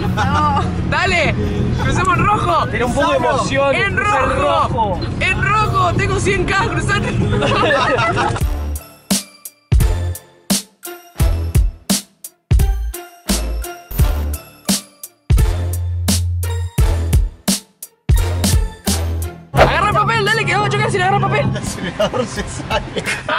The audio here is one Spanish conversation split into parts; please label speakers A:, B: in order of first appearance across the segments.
A: No. Dale, crucemos en rojo.
B: Tiene un poco de emoción.
A: En rojo. En rojo. Tengo 100k, cruzar
C: El acelerador se sale.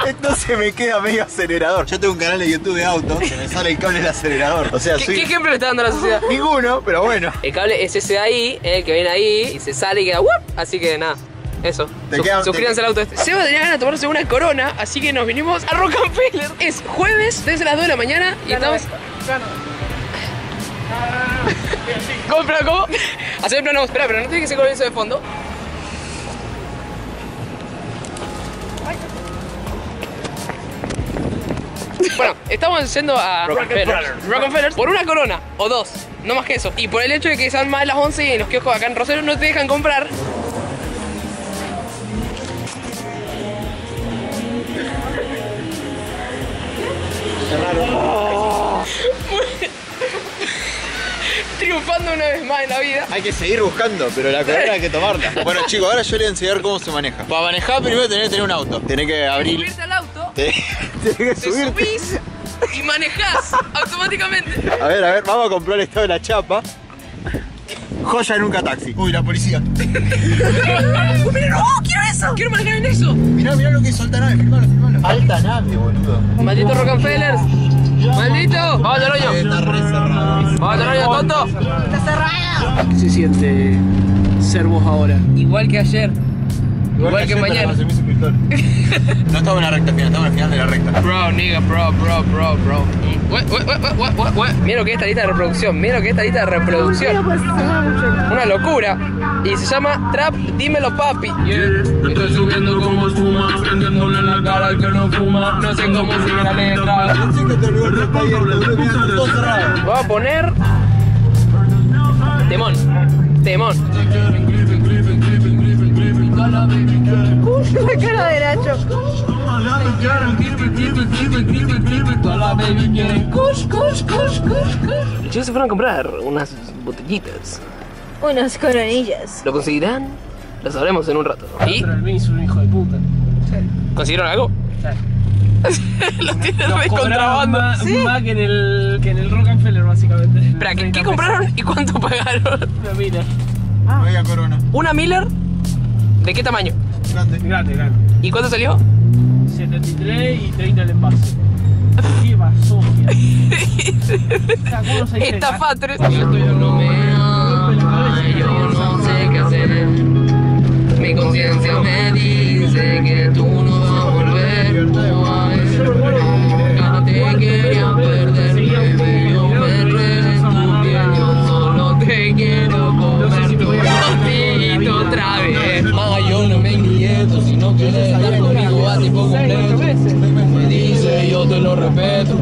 C: Entonces me queda medio acelerador. Yo tengo un canal de YouTube de autos, se me sale el cable del acelerador. O sea,
A: ¿Qué,
C: soy
A: qué ejemplo le está dando a la sociedad?
C: ninguno, pero bueno.
A: El cable es ese de ahí, el que viene ahí, y se sale y queda ¡wup! Así que nada, eso.
C: Te
A: Su-
C: queda-
A: suscríbanse al auto este. Seba tenía ganas de tomarse una corona, así que nos vinimos a Rockefeller. Es jueves, desde las 2 de la mañana, y estamos. Compra, ¿cómo? Hacer el plano, espera, pero no tiene que ser con eso de fondo. Bueno, estamos yendo a Rockefeller. Rockefeller por una corona o dos, no más que eso. Y por el hecho de que sean más de las 11 y en los kioscos acá en Rosario no te dejan comprar. Una vez más en la vida.
C: Hay que seguir buscando, pero la corona hay que tomarla. Bueno chicos, ahora yo les voy a enseñar cómo se maneja. Para manejar primero tenés que tener un auto. Tenés que abrir.
A: Subirte al auto,
C: Tenés, tenés que
A: te
C: subirte.
A: subís y manejás automáticamente.
C: A ver, a ver, vamos a comprar esto de la chapa. Joya nunca taxi. Uy, la policía.
A: ¡Mira, no! ¡Quiero eso! ¡Quiero manejar en eso!
C: Mirá, mirá lo que es alta nave, filmalo, filmalo. Alta nave, boludo.
A: Maldito Rockefeller. Maldito. Vamos al hoyo.
C: Está re cerrado.
A: Vamos al hoyo, tonto.
B: ¿Qué se siente ser vos ahora?
A: Igual que ayer. Igual que
C: ayer, pero
A: mañana.
C: No estamos en la recta final, estamos en el final de la recta.
A: Bro, nigga, bro, bro, bro, bro. What, what, what? Mira lo que es esta lista de reproducción. Mira lo que es esta lista de reproducción. Una locura. Y se llama Trap Dímelo Papi. Estoy subiendo como espuma, prendiéndole en la cara al que no fuma. No sé cómo sigue la letra.
C: Que.
A: Voy a poner. Temón. Temón.
D: La cara de Nacho.
A: Chicos se fueron a comprar unas botellitas.
D: Unas coronillas.
A: ¿Lo conseguirán? Lo sabremos en un rato. ¿Y?
B: Pero el es un hijo de puta.
A: ¿Consiguieron algo? Lo tienen
B: Nos
A: de
B: cobraban
A: contrabando.
B: más, más que en el que en el Rockefeller básicamente.
A: Espera, ¿qué, qué compraron y cuánto pagaron?
B: Una.
C: Media corona.
A: ¿Una Miller? ¿De qué tamaño?
C: Grande.
B: Grande, grande.
A: ¿Y cuánto salió?
B: 73 y 30 el envase. ¡Qué basofia!
A: Estafa 3. Vez. Ma, yo no me inquieto si no quieres estar conmigo a tiempo completo. Me dice, yo te lo respeto.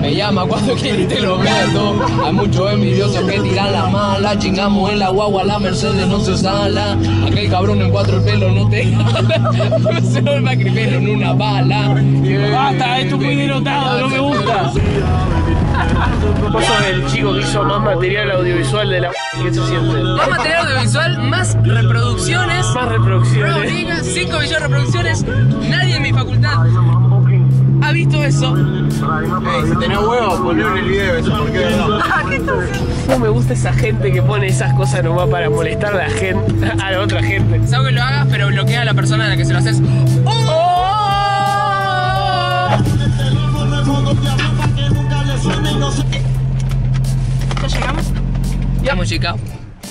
A: Me llama cuando quiere y te lo meto. Hay muchos envidiosos que tiran la mala. Chingamos en la guagua, la Mercedes no se sala. Aquel cabrón en cuatro el pelo no te jala. Se vuelve a escribir en una bala.
B: Basta, esto es muy denotado, no me gusta. Vos sos el chico que hizo más material audiovisual de la ¿Qué se siente?
A: Más material audiovisual, más reproducciones.
B: Más reproducciones.
A: nigga, 5 millones de reproducciones. Nadie en mi facultad ha visto eso.
C: Ey, si tenés huevos, ponlo en el video eso, porque verdad.
B: No me gusta esa gente que pone esas cosas nomás para molestar a la gente, a la otra gente.
A: Sabes que lo hagas, pero bloquea a la persona a la que se lo haces. ¡Oh! Vamos, chica.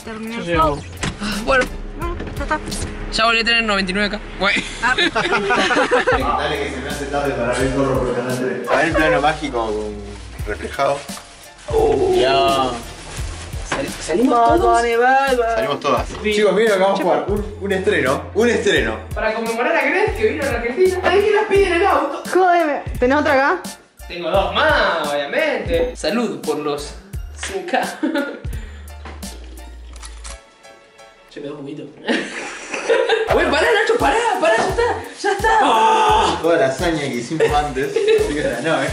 D: Terminó el flow.
A: Bueno,
D: Ya está.
A: ya volví a tener 99k. Bueno.
C: Dale que se me hace tarde para ver corro por canal 3. A ver el plano mágico con reflejado. Ya.
A: Salimos todos.
C: Salimos todas. Chicos, miren lo que vamos a jugar. Un, un estreno. Un estreno.
A: Para conmemorar a Gret que vino a la Argentina. Hay que las pide en el auto.
D: Jódeme. ¿Tenés otra acá?
A: Tengo dos más, obviamente. Salud por los 100k. Che, me da un poquito. Güey, pará, Nacho, pará, pará, ya está, ya está.
C: Toda la hazaña que hicimos antes. No, eh.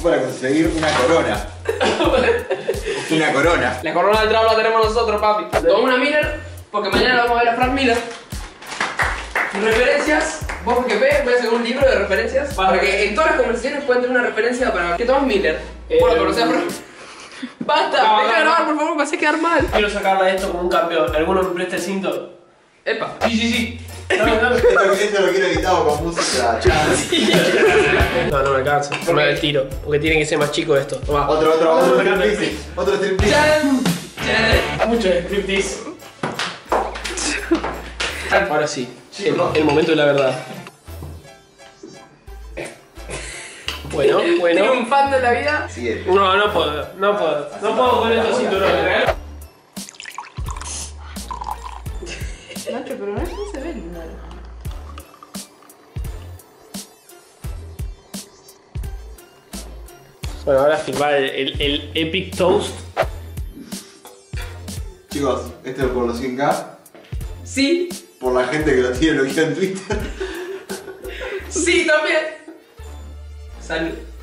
C: Fue para conseguir una corona. Una corona.
A: La corona del trago la tenemos nosotros, papi. Toma una Miller, porque mañana vamos a ver a Frank Miller. Referencias, vos que ve, voy a hacer un libro de referencias para que en todas las conversaciones puedan tener una referencia para que tomas Miller. Lo conocés, bro. Basta,
B: No,
A: deja de grabar, por favor, me hace quedar mal.
B: Quiero sacarla de esto como un campeón. ¿Alguno me presta el cinto?
A: Epa.
B: Sí, sí, sí. No, no,
C: Esto, lo quiero editado con música.
B: no, no me alcanza. No me el tiro. Porque tiene que ser más chico esto. Toma.
C: Otro, otro, otro striptease. Otro striptease.
A: Chan.
B: Mucho striptease. Ahora sí, el, el momento de la verdad. Bueno, bueno.
A: Triunfando en la vida.
B: No, no puedo, no puedo. No puedo con estos cinturones.
D: Nacho, pero no, no se ve lindo.
B: Bueno, ahora filmar el, el, el Epic Toast.
C: Chicos, esto es por los 100k.
A: Sí,
C: Por la gente que lo tiene bloqueado en Twitter.
A: sí, también. Salud.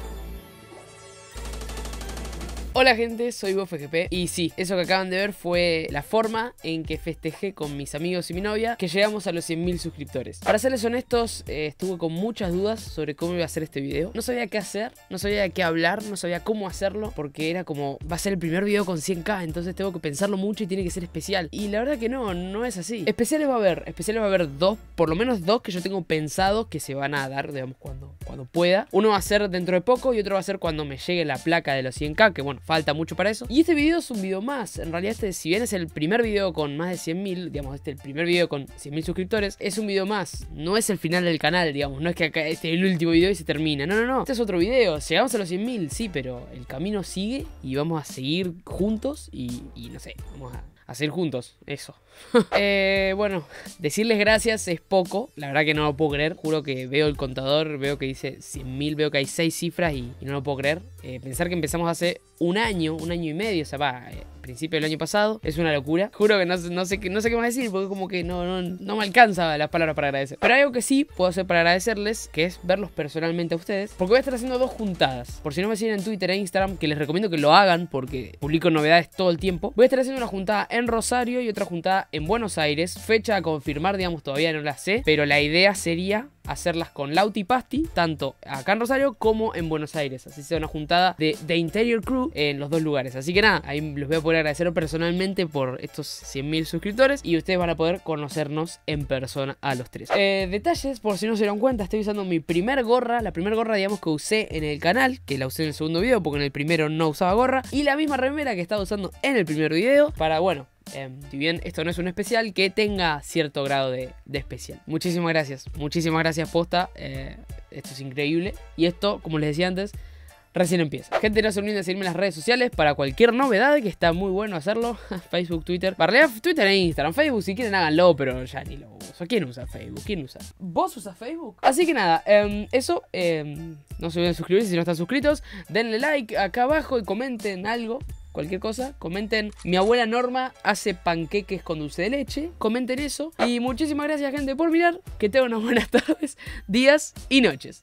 A: Hola gente, soy BofGP y sí, eso que acaban de ver fue la forma en que festejé con mis amigos y mi novia que llegamos a los 100.000 suscriptores. Para serles honestos, eh, estuve con muchas dudas sobre cómo iba a hacer este video. No sabía qué hacer, no sabía de qué hablar, no sabía cómo hacerlo porque era como, va a ser el primer video con 100k, entonces tengo que pensarlo mucho y tiene que ser especial. Y la verdad que no, no es así. Especiales va a haber, especiales va a haber dos, por lo menos dos que yo tengo pensado que se van a dar, digamos, cuando, cuando pueda. Uno va a ser dentro de poco y otro va a ser cuando me llegue la placa de los 100k, que bueno, falta mucho para eso. Y este video es un video más. En realidad, este, si bien es el primer video con más de 100.000, digamos, este el primer video con 100.000 suscriptores, es un video más. No es el final del canal, digamos. No es que acá este es el último video y se termina. No, no, no. Este es otro video. Llegamos a los 100.000, sí, pero el camino sigue y vamos a seguir juntos y, y no sé, vamos a seguir juntos, eso. Eh, bueno, decirles gracias es poco, la verdad que no lo puedo creer. Juro que veo el contador, veo que dice 100.000, veo que hay 6 cifras y, y no lo puedo creer. Eh, pensar que empezamos hace un año, un año y medio, o sea, va, eh, principio del año pasado, es una locura. Juro que no, no sé, no sé qué más decir porque como que no, no, no me alcanza las palabras para agradecer. Pero hay algo que sí puedo hacer para agradecerles, que es verlos personalmente a ustedes, porque voy a estar haciendo dos juntadas. Por si no me siguen en Twitter e Instagram, que les recomiendo que lo hagan porque publico novedades todo el tiempo. Voy a estar haciendo una juntada en Rosario y otra juntada en Buenos Aires. Fecha a confirmar, digamos, todavía no la sé, pero la idea sería hacerlas con Lauti Pasti, tanto acá en Rosario como en Buenos Aires. Así sea una juntada de The Interior Crew en los dos lugares. Así que nada, ahí les voy a poder agradecer personalmente por estos 100.000 suscriptores y ustedes van a poder conocernos en persona a los tres. Eh, detalles, por si no se dieron cuenta, estoy usando mi primer gorra, la primera gorra, digamos, que usé en el canal, que la usé en el segundo video porque en el primero no usaba gorra, y la misma remera que estaba usando en el primer video para, bueno, eh, si bien esto no es un especial, que tenga cierto grado de, de especial. Muchísimas gracias, muchísimas gracias, posta. eh, esto es increíble. Y esto, como les decía antes, recién empieza. Gente, no se olviden de seguirme en las redes sociales para cualquier novedad, que está muy bueno hacerlo. Facebook, Twitter. Para Twitter e Instagram. Facebook, si quieren, háganlo, pero ya ni lo uso. ¿Quién usa Facebook? ¿Quién usa? ¿Vos usas Facebook? Así que nada, em, eso. em, no se olviden de suscribirse si no están suscritos. Denle like acá abajo y comenten algo cualquier cosa, comenten. Mi abuela Norma hace panqueques con dulce de leche. Comenten eso. Y muchísimas gracias, gente, por mirar. Que tengan unas buenas tardes, días y noches.